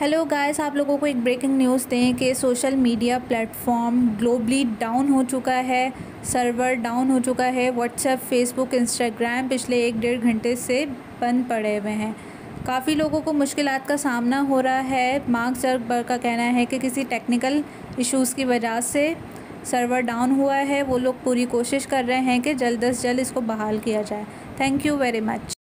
Hello guys आप लोगों को एक ब्रेकिंग न्यूज़ दें कि social media platform globally down हो चुका है सर्वर डाउन हो चुका है व्हाट्सएप फेसबुक इंस्टाग्राम पिछले एक डेढ़ घंटे से बंद पड़े हुए हैं। काफ़ी लोगों को मुश्किल का सामना हो रहा है। मार्क जर्कबर्ग का कहना है कि किसी टेक्निकल इश्यूज़ की वजह से सर्वर डाउन हुआ है। वो लोग पूरी कोशिश कर रहे हैं कि जल्द अज जल्द इसको बहाल किया जाए। Thank you very much